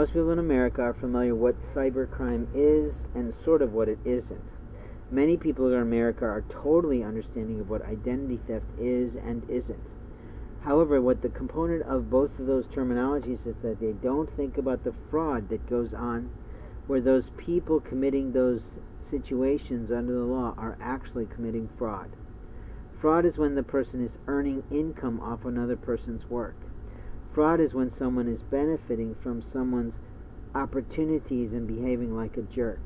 Most people in America are familiar what cybercrime is and sort of what it isn't. Many people in America are totally understanding of what identity theft is and isn't. However, what the component of both of those terminologies is that they don't think about the fraud that goes on, where those people committing those situations under the law are actually committing fraud. Fraud is when the person is earning income off another person's work. Fraud is when someone is benefiting from someone's opportunities and behaving like a jerk.